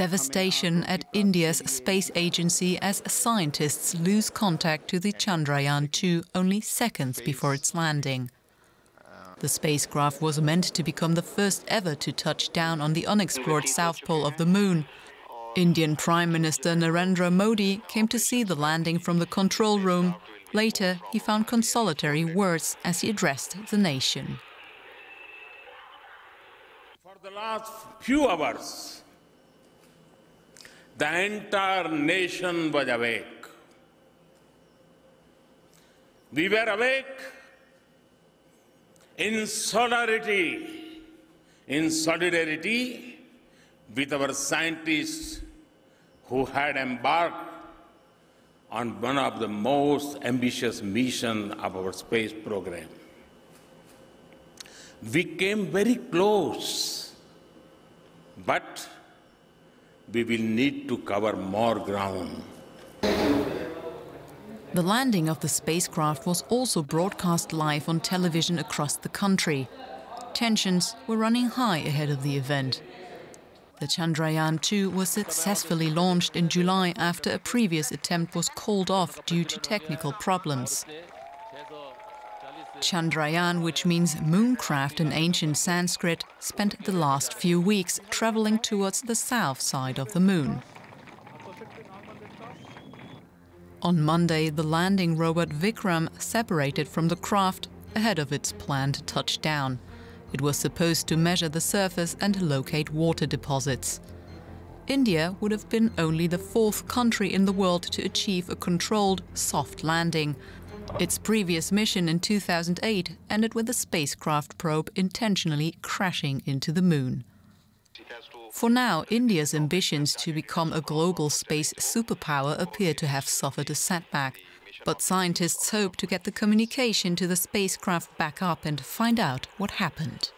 devastation at India's space agency as scientists lose contact to the Chandrayaan 2 only seconds before its landing. The spacecraft was meant to become the first ever to touch down on the unexplored south pole of the moon. Indian Prime Minister Narendra Modi came to see the landing from the control room. Later, he found consolatory words as he addressed the nation. For the last few hours, the entire nation was awake. We were awake in solidarity, in solidarity with our scientists who had embarked on one of the most ambitious missions of our space program. We came very close, but we will need to cover more ground. The landing of the spacecraft was also broadcast live on television across the country. Tensions were running high ahead of the event. The Chandrayaan 2 was successfully launched in July after a previous attempt was called off due to technical problems. Chandrayaan, which means mooncraft in ancient Sanskrit, spent the last few weeks traveling towards the south side of the moon. On Monday, the landing robot Vikram separated from the craft ahead of its planned touchdown. It was supposed to measure the surface and locate water deposits. India would have been only the fourth country in the world to achieve a controlled, soft landing. Its previous mission in 2008 ended with the spacecraft probe intentionally crashing into the moon. For now, India's ambitions to become a global space superpower appear to have suffered a setback. But scientists hope to get the communication to the spacecraft back up and find out what happened.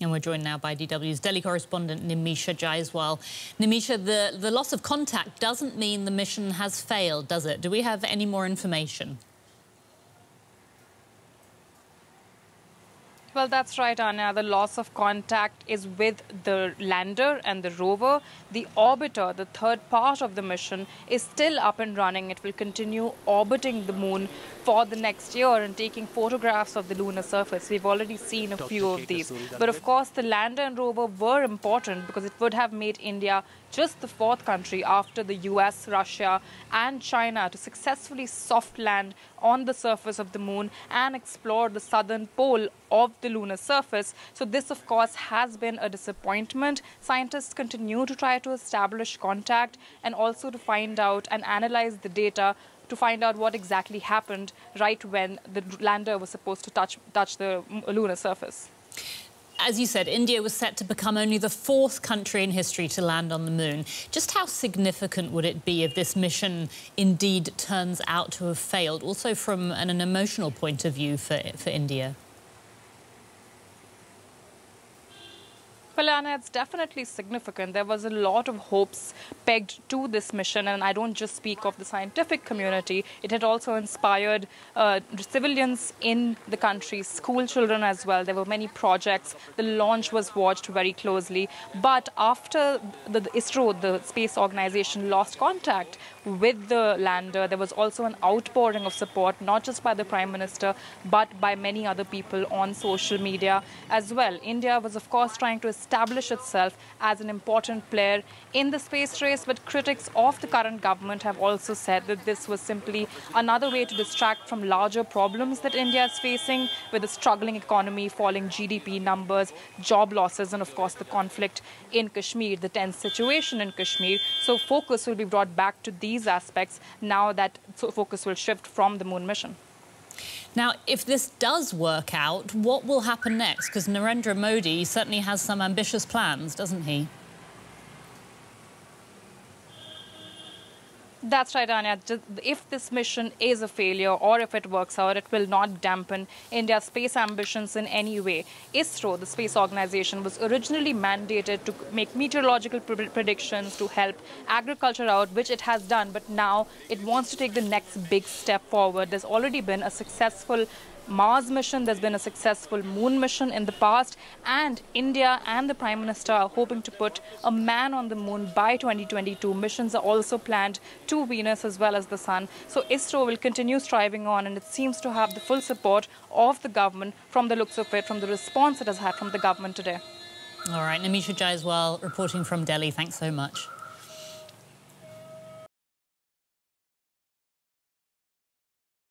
And we're joined now by DW's Delhi correspondent Nimisha Jaiswal. Nimisha, the, the loss of contact doesn't mean the mission has failed, does it? Do we have any more information? Well, that's right, Anya. The loss of contact is with the lander and the rover. The orbiter, the third part of the mission, is still up and running. It will continue orbiting the moon for the next year and taking photographs of the lunar surface. We've already seen a few of these. But of course, the lander and rover were important because it would have made India just the fourth country after the US, Russia, and China to successfully soft land on the surface of the moon and explore the southern pole of the lunar surface. So, this, of course, has been a disappointment. Scientists continue to try to establish contact and also to find out and analyze the data to find out what exactly happened right when the lander was supposed to touch, touch the lunar surface. As you said, India was set to become only the fourth country in history to land on the moon. Just how significant would it be if this mission indeed turns out to have failed, also from an, an emotional point of view for, for India? Well, Anna, it's definitely significant. There was a lot of hopes pegged to this mission, and I don't just speak of the scientific community. It had also inspired uh, civilians in the country, school children as well. There were many projects. The launch was watched very closely. But after the, the ISRO, the space organization, lost contact with the lander, there was also an outpouring of support, not just by the Prime Minister, but by many other people on social media as well. India was, of course, trying to establish itself as an important player in the space race, but critics of the current government have also said that this was simply another way to distract from larger problems that India is facing with a struggling economy, falling GDP numbers, job losses, and of course the conflict in Kashmir, the tense situation in Kashmir. So focus will be brought back to these aspects now that focus will shift from the moon mission. Now, if this does work out, what will happen next? Because Narendra Modi certainly has some ambitious plans, doesn't he? That's right, Anya. If this mission is a failure or if it works out, it will not dampen India's space ambitions in any way. ISRO, the space organization, was originally mandated to make meteorological predictions to help agriculture out, which it has done, but now it wants to take the next big step forward. There's already been a successful Mars mission, there's been a successful moon mission in the past, and India and the Prime Minister are hoping to put a man on the moon by 2022. Missions are also planned to Venus as well as the Sun. So ISRO will continue striving on, and it seems to have the full support of the government from the looks of it, from the response it has had from the government today. All right, Nimisha Jaiswal reporting from Delhi. Thanks so much.